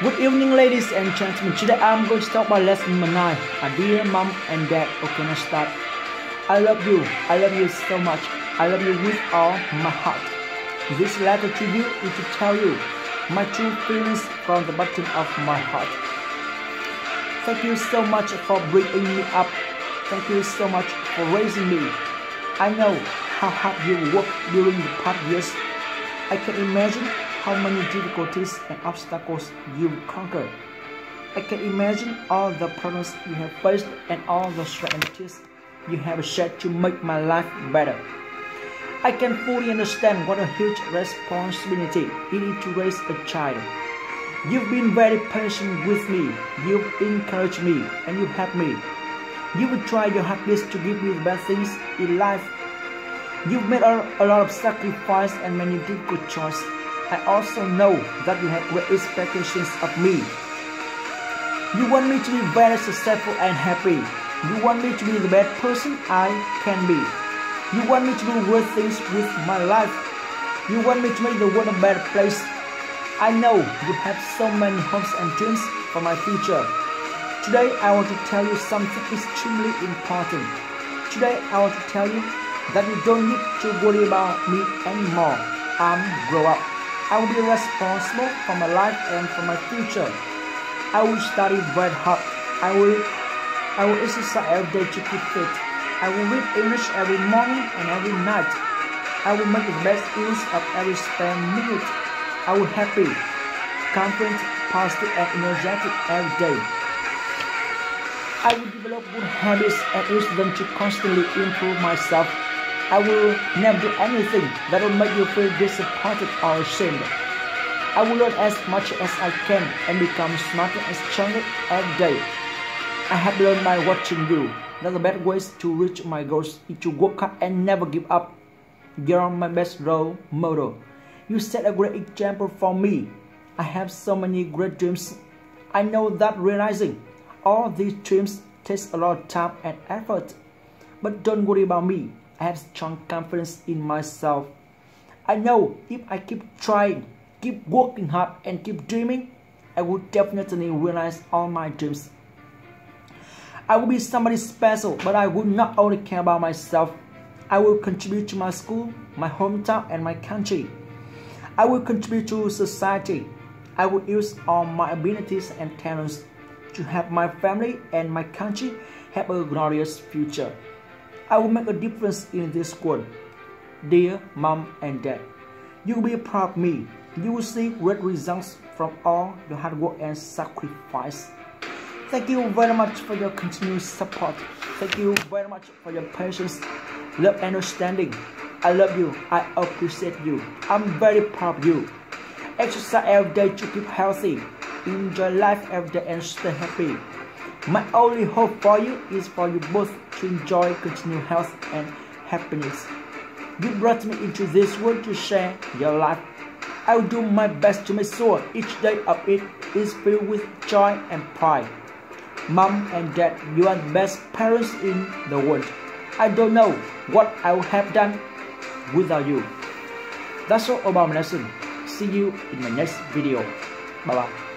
Good evening ladies and gentlemen. Today I'm going to talk about lesson number 9. A dear mom and dad. Okay, let's start. I love you. I love you so much. I love you with all my heart. This letter to you is to tell you my true feelings from the bottom of my heart. Thank you so much for bringing me up. Thank you so much for raising me. I know how hard you worked during the past years. I can imagine how many difficulties and obstacles you've conquered. I can imagine all the problems you have faced and all the strategies you have shared to make my life better. I can fully understand what a huge responsibility it is to raise a child. You've been very patient with me, you've encouraged me, and you've helped me. You will try your hardest to give me the best things in life. You've made a, a lot of sacrifice and many difficult choices. I also know that you have great expectations of me. You want me to be very successful and happy. You want me to be the best person I can be. You want me to do good things with my life. You want me to make the world a better place. I know you have so many hopes and dreams for my future. Today I want to tell you something extremely important. Today I want to tell you that you don't need to worry about me anymore. I'm grow up. I will be responsible for my life and for my future. I will study very hard. I will I will exercise every day to keep fit. I will read English every morning and every night. I will make the best use of every spare minute. I will happy, confident, positive and energetic every day. I will develop good habits and use them to constantly improve myself I will never do anything that will make you feel disappointed or ashamed. I will learn as much as I can and become smarter and stronger every day. I have learned by watching you that the best ways to reach my goals is to work hard and never give up. You're my best role model. You set a great example for me. I have so many great dreams. I know that realizing all these dreams takes a lot of time and effort. But don't worry about me. I have strong confidence in myself. I know if I keep trying, keep working hard, and keep dreaming, I will definitely realize all my dreams. I will be somebody special, but I will not only care about myself. I will contribute to my school, my hometown, and my country. I will contribute to society. I will use all my abilities and talents to help my family and my country have a glorious future. I will make a difference in this world. Dear mom and dad, you will be proud of me. You will see great results from all your hard work and sacrifice. Thank you very much for your continuous support. Thank you very much for your patience, love and understanding. I love you. I appreciate you. I'm very proud of you. Exercise every day to keep healthy. Enjoy life every day and stay happy. My only hope for you is for you both to enjoy continued health and happiness. You brought me into this world to share your life. I will do my best to make sure each day of it is filled with joy and pride. Mom and dad, you are the best parents in the world. I don't know what I would have done without you. That's all about my lesson. See you in my next video. Bye bye.